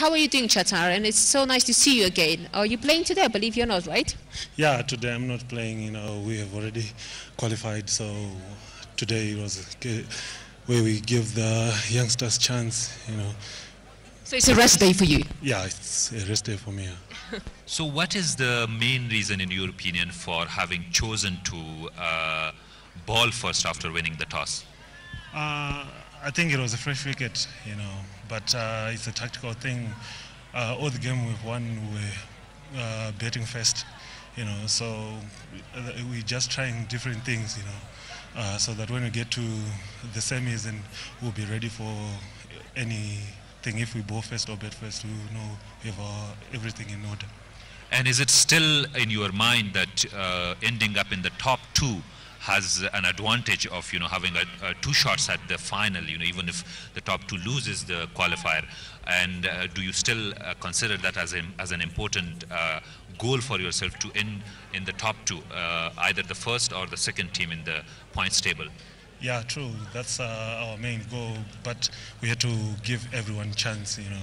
how are you doing, Chatara? And it's so nice to see you again. Are you playing today? I believe you're not, right? Yeah, today I'm not playing. You know, we have already qualified, so today was where we give the youngsters chance. You know. So it's a rest day for you. Yeah, it's a rest day for me. so, what is the main reason, in your opinion, for having chosen to uh, ball first after winning the toss? Uh, I think it was a fresh wicket, you know, but uh, it's a tactical thing. Uh, all the game we've won, we're uh, betting first, you know, so uh, we're just trying different things, you know, uh, so that when we get to the semis and we'll be ready for anything. If we bowl first or bet first, we know we have everything in order. And is it still in your mind that uh, ending up in the top two has an advantage of you know having a, a two shots at the final you know even if the top two loses the qualifier and uh, do you still uh, consider that as an as an important uh, goal for yourself to end in the top two uh, either the first or the second team in the points table yeah, true. That's uh, our main goal. But we had to give everyone chance. You know,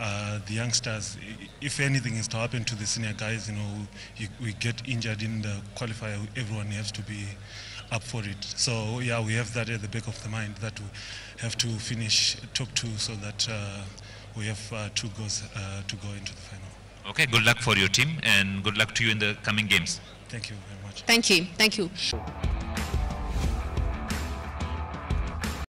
uh, the youngsters, if anything is to happen to the senior guys, you know, you, we get injured in the qualifier, everyone has to be up for it. So yeah, we have that at the back of the mind that we have to finish top two so that uh, we have uh, two goals uh, to go into the final. Okay, good luck for your team and good luck to you in the coming games. Thank you very much. Thank you. Thank you.